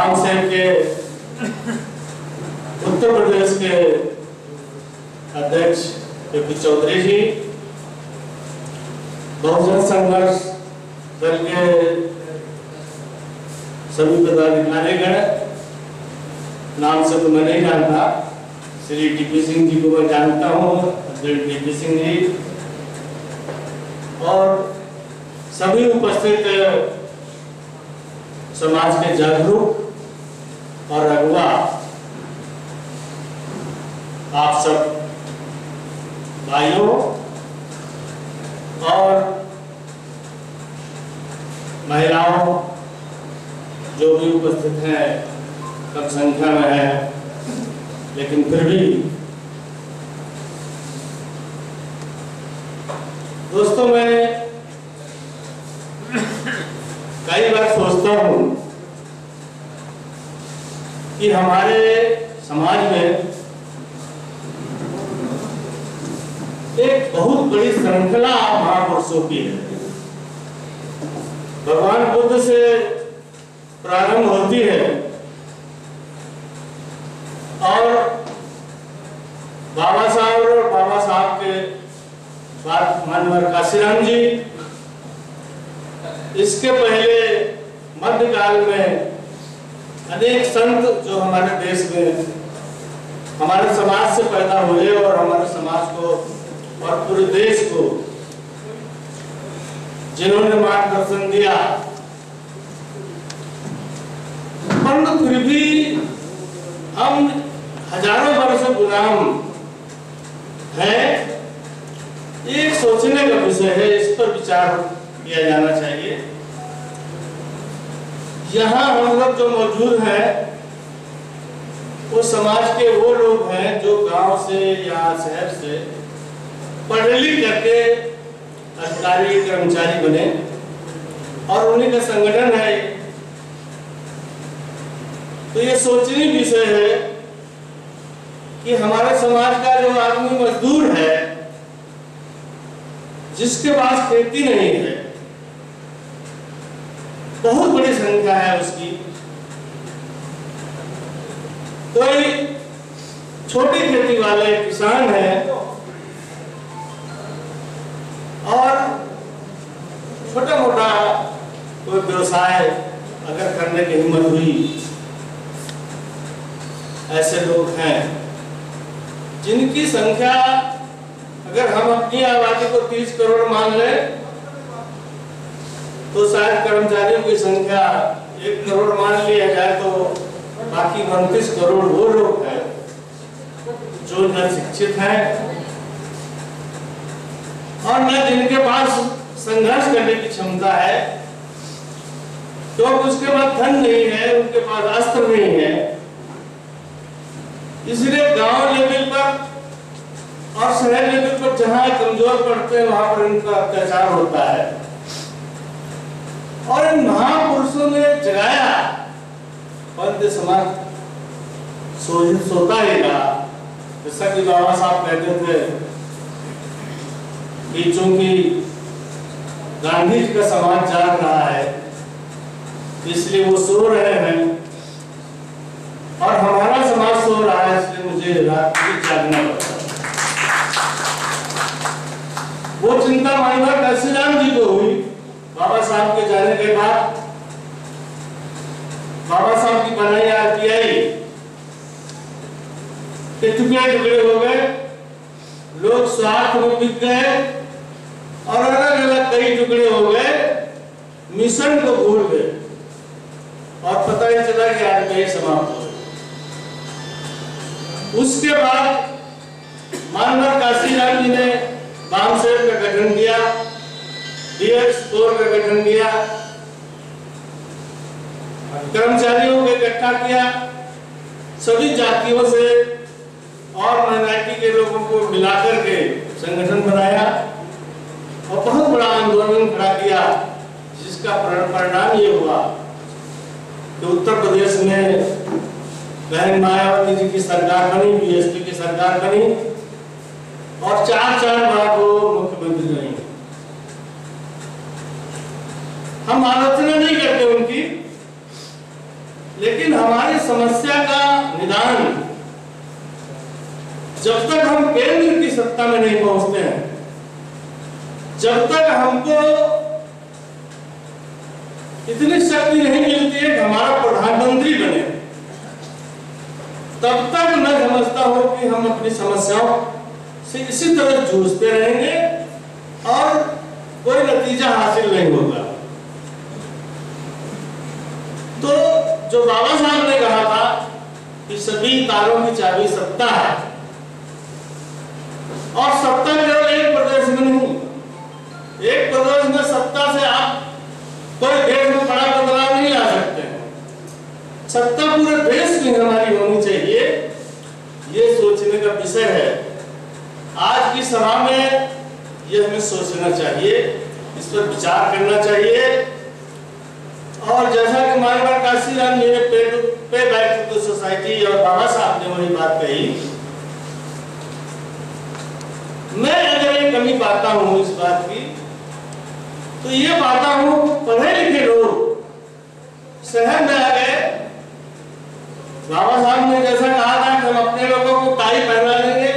Balm Sen के उत्तर प्रदेश के अध्यक्ष पी चौधरी जी, बहुजन संघर्ष दल के सभी पदाधिकारी गण नाम से तो मैं नहीं जानता, श्री टीपी सिंह जी को मैं जानता हूँ, अध्यक्ष टीपी सिंह जी। और सभी उपस्थित समाज के जागरूक और अगुआ आप सब भाइयों और महिलाओं जो भी उपस्थित हैं, कम संख्या में है, लेकिन फिर भी दोस्तों, मैं कई बार सोचता हूँ कि हमारे समाज में एक बहुत बड़ी श्रृंखला महापुरुषों की है। भगवान बुद्ध से प्रारंभ होती है और बाबा साहब और बाबा साहब के बाद मानवर काशीराम जी, इसके पहले मध्यकाल में अनेक संत जो हमारे देश में हमारे समाज से पैदा हुए और हमारे समाज को और पूरे देश को जिन्होंने मार्गदर्शन दिया। परंतु फिर भी हम हज़ारों वर्ष गुलाम है। एक सोचने का विषय है, इस पर विचार किया जाना चाहिए। यहाँ हम लोग जो मौजूद हैं, वो समाज के वो लोग हैं जो गाँव से या शहर से पढ़ लिख करके अधिकारी, कर्मचारी बने और उन्हीं का संगठन है। तो ये सोचनीय विषय है कि हमारे समाज का जो आदमी मजदूर है, जिसके पास खेती नहीं है बहुत बड़ी संख्या है उसकी। कोई छोटी खेती वाले किसान है और छोटा मोटा कोई व्यवसाय अगर करने की हिम्मत हुई, ऐसे लोग हैं जिनकी संख्या अगर हम अपनी आबादी को 30 करोड़ मान लें तो शायद कर्मचारियों की संख्या एक करोड़ मान लिया जाए तो बाकी उनतीस करोड़ वो लोग हैं जो न शिक्षित हैं। और न जिनके पास संघर्ष करने की क्षमता है, क्योंकि उसके पास धन नहीं है, उनके पास अस्त्र नहीं है। इसलिए गाँव लेवल पर और शहर लेवल पर जहाँ कमज़ोर पड़ते हैं, वहाँ पर इनका अत्याचार होता है। और इन महापुरुषों ने जगाया। पंत समाज सो सोता ही रहा जैसा कि बाबा साहब कहते थे, कि चूँकि गांधी जी का समाज जाग रहा है, इसलिए वो सो रहे हैं। और हमारा समाज सो रहा है, इसलिए मुझे रात को जागना पड़ता है। वो चिंता मानवर काशीराम जी को हुई। बाबा साहब के जाने के बाद बाबा साहब की बनाई आरटीआई के टुकड़े टुकड़े हो गए? लोग स्वार्थ में बिक गए और अलग अलग कई टुकड़े हो गए। मिशन को भूल गए। और पता ही चला कि आरटीआई समाप्त हो उसके बाद मानवर काशीराम जी ने बामसेन का गठन किया। डीएक्स कोर का गठन किया, कर्मचारियों को इकट्ठा किया, सभी जातियों से और माइनॉरिटी के लोगों को मिलाकर के संगठन बनाया और बहुत बड़ा आंदोलन खड़ा किया, जिसका परिणाम ये हुआ कि उत्तर प्रदेश में बहन मायावती जी की सरकार बनी बीएसपी की सरकार बनी और चार चार बार वो मुख्यमंत्री रही हम आलोचना नहीं करते उनकी। लेकिन हमारी समस्या का निदान, जब तक हम केंद्र की सत्ता में नहीं पहुँचते हैं, जब तक हमको इतनी शक्ति नहीं मिलती है कि हमारा प्रधानमंत्री बने, तब तक मैं समझता हूँ कि हम अपनी समस्याओं से इसी तरह जूझते रहेंगे और कोई नतीजा हासिल नहीं होगा तो जो बाबा साहब ने कहा था कि सभी तारों की चाबी सत्ता है। और सत्ता केवल एक प्रदेश में नहीं, एक प्रदेश में सत्ता से आप कोई देश में बड़ा बदलाव नहीं ला सकते। सत्ता पूरे देश में हमारी होनी चाहिए, ये सोचने का विषय है। आज की सभा में ये हमें सोचना चाहिए, इस पर विचार करना चाहिए। और जैसा कि मानवर काशीराम जी ने पे पे बैक टू सोसाइटी और बाबा साहब ने वही बात कही। मैं अगर एक कमी पाता हूँ इस बात की तो ये पाता हूँ, पढ़े लिखे लोग शहर में आ गए बाबा साहब ने जैसा कहा था कि हम अपने लोगों को टाई पहना देंगे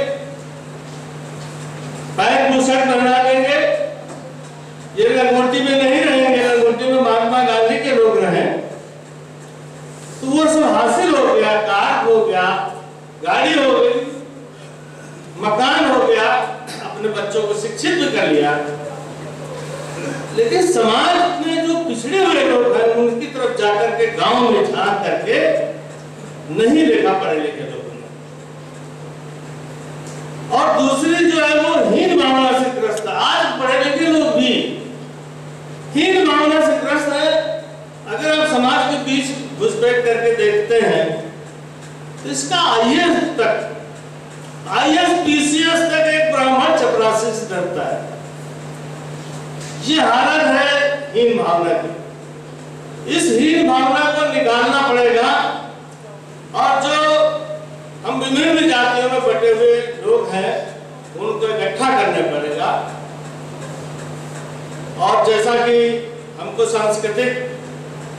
पैंट बुशर्ट पहना लेंगे। ये लंगोटी में नहीं रहेंगे लंगोटी में महात्मा गांधी के लोग रहे तो वो सब हासिल हो गया कार हो गया गाड़ी हो गई मकान हो गया अपने बच्चों को शिक्षित भी कर लिया। लेकिन समाज में जो पिछड़े हुए लोग हैं, उनकी तरफ़ जाकर के गाँव में झाँक करके नहीं देखा पढ़े लिखे लोगों ने। और दूसरी जो है, वो हीन भावना से ग्रस्त आज पढ़े लिखे लोग भी हीन भावना से ग्रस्त है। अगर आप समाज के बीच घुसपैठ करके देखते हैं तो इसका आईएएस तक आईएएस डरता है। ये हालत है हीन भावना की। इस हीन भावना को निकालना पड़ेगा। और जो हम विभिन्न जातियों में बटे हुए लोग हैं, उनको इकट्ठा करने पड़ेगा। और जैसा कि हमको सांस्कृतिक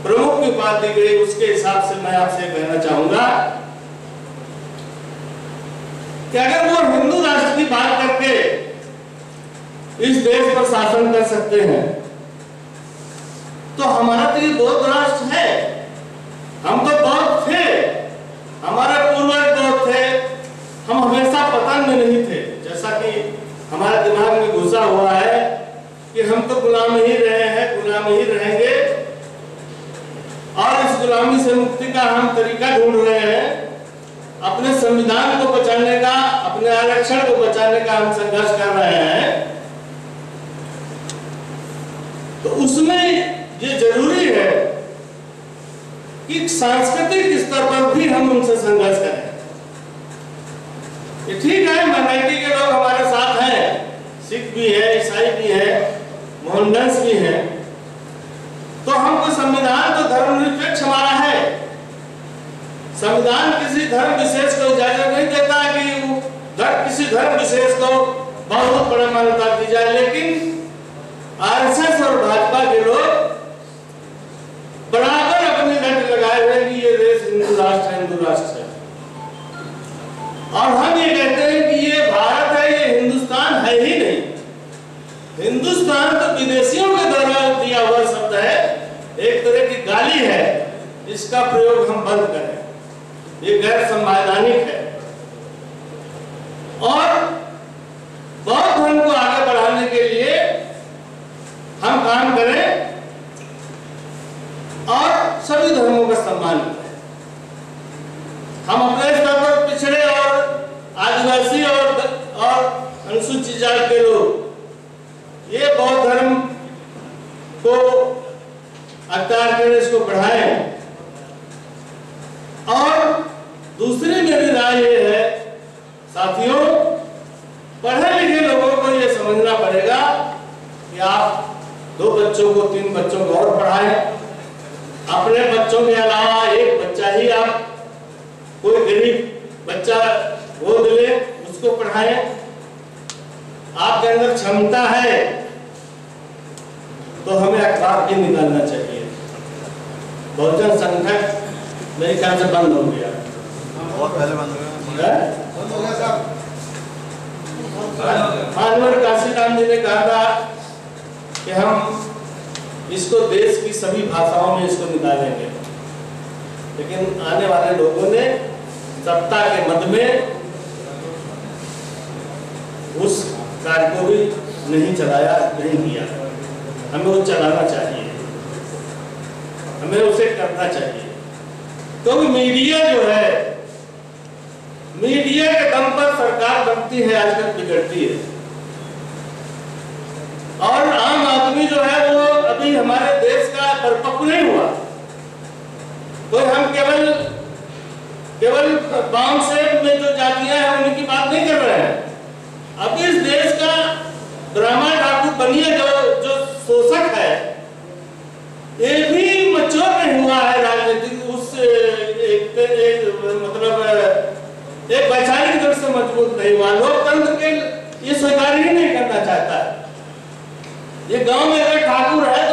प्रमुख की बात दी गई, उसके हिसाब से मैं आपसे कहना चाहूँगा कि अगर वो हिंदू राष्ट्र की बात करके इस देश पर शासन कर सकते हैं। तो हमारा तो ये बौद्ध राष्ट्र है। हम तो बौद्ध थे। हमारे पूर्वज बौद्ध थे। हम हमेशा पतन में नहीं थे। जैसा कि हमारे दिमाग में घुसा हुआ है कि हम तो गुलाम ही रहे हैं, गुलाम ही रहेंगे। और इस गुलामी से मुक्ति का हम तरीका ढूंढ रहे हैं। अपने संविधान को बचाने का, अपने आरक्षण को बचाने का हम संघर्ष कर रहे हैं। तो उसमें ये ज़रूरी है कि सांस्कृतिक स्तर पर भी हम उनसे संघर्ष करें। ठीक है माइनॉरिटी के लोग हमारे साथ हैं। सिख भी है, ईसाई भी है मोहनदास भी है। तो हमको संविधान तो धर्मनिरपेक्ष हमारा है। संविधान किसी धर्म विशेष को इजाज़त नहीं देता कि धर्म किसी धर्म विशेष को बहुत बड़ा मान्यता दी जाए, लेकिन आरएसएस और भाजपा के लोग बराबर अपने डंड लगाए हुए कि ये देश हिंदू राष्ट्र है हिंदू राष्ट्र है। और हम ये कहते हैं कि ये भारत है, ये हिंदुस्तान है ही नहीं। हिंदुस्तान तो विदेशियों के द्वारा दिया हुआ शब्द है, एक तरह की गाली है इसका प्रयोग हम बंद करें। ये गैर संवैधानिक है। और बहुत धर्म को आगे बढ़ाने के लिए हम काम करें और सभी धर्मों का सम्मान हम अपने स्तर पर पिछड़े और आदिवासी और और अनुसूचित जाति के लोग, ये बौद्ध धर्म को अख्तियार करें इसको बढ़ाएँ। और दूसरी मेरी राय ये है, साथियों, पढ़े लिखे लोगों को ये समझना पड़ेगा कि आप दो बच्चों को, तीन बच्चों को और पढ़ाएँ। अपने बच्चों के अलावा एक बच्चा ही आप कोई गरीब बच्चा गोद ले उसको पढ़ाएँ। आपके अंदर क्षमता है तो हमें अखबार भी निकालना चाहिए। बहुजन संगठन मेरे ख्याल से बंद हो गया। बहुत पहले बंद हो गया। बंद हो गया साहब। काशीराम जी ने कहा था कि हम इसको देश की सभी भाषाओं में इसको निकालेंगे। लेकिन आने वाले लोगों ने सत्ता के मद में उस कार्य को भी नहीं चलाया, नहीं किया। हमें वो चलाना चाहिए। हमें उसे करना चाहिए। क्योंकि मीडिया जो है, मीडिया के दम पर सरकार बनती है, आजकल बिगड़ती है। और आम हमारे देश का परिपक्व नहीं हुआ। तो हम केवल केवल गाँव से में जो जातियाँ हैं उनकी बात नहीं कर रहे हैं। अब इस देश का ब्राह्मण ठाकुर बनिए जो जो शोषक है ये भी मच्योर नहीं हुआ है राजनीतिक उस एक, एक मतलब एक वैचारिक दृष्टि से मज़बूत नहीं हुआ। लोकतंत्र के ये स्वीकार ही नहीं करना चाहता। है ये गाँव में अगर ठाकुर है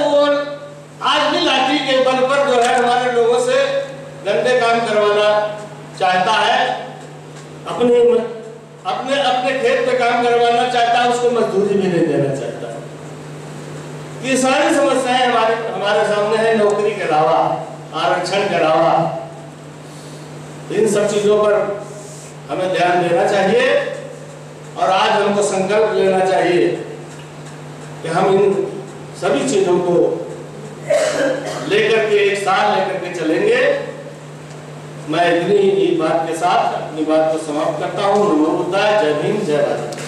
के बल पर जो है हमारे लोगों से गंदे काम करवाना चाहता है। अपने अपने अपने खेत पे काम करवाना चाहता है, उसको मजदूरी भी नहीं देना चाहता। ये सारी समस्याएँ हमारे हमारे सामने है, नौकरी के अलावा, आरक्षण के अलावा। इन सब चीज़ों पर हमें ध्यान देना चाहिए और आज हमको संकल्प लेना चाहिए कि हम इन सभी चीज़ों को लेकर के, एक साल लेकर के चलेंगे। मैं इतनी ही बात के साथ अपनी बात को समाप्त करता हूँ। नमो बुद्धाय, जय हिंद जय भारत